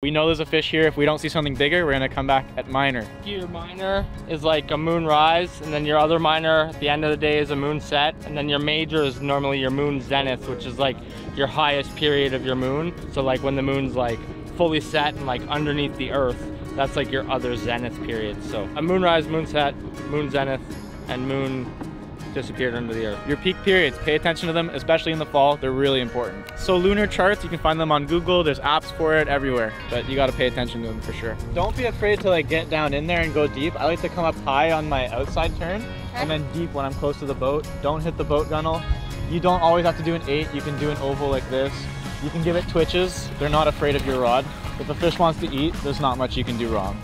We know there's a fish here. If we don't see something bigger, we're gonna come back at minor. Your minor is like a moon rise, and then your other minor at the end of the day is a moon set, and then your major is normally your moon zenith, which is like your highest period of your moon. So like when the moon's like fully set and like underneath the earth, that's like your other zenith period. So a moon rise, moon set, moon zenith, and moon disappeared under the earth. Your peak periods, pay attention to them, especially in the fall. They're really important. So lunar charts, you can find them on Google. There's apps for it everywhere, but you gotta pay attention to them for sure. Don't be afraid to like get down in there and go deep. I like to come up high on my outside turn and then deep when I'm close to the boat. Don't hit the boat gunnel. You don't always have to do an eight. You can do an oval like this. You can give it twitches. They're not afraid of your rod. If a fish wants to eat, there's not much you can do wrong.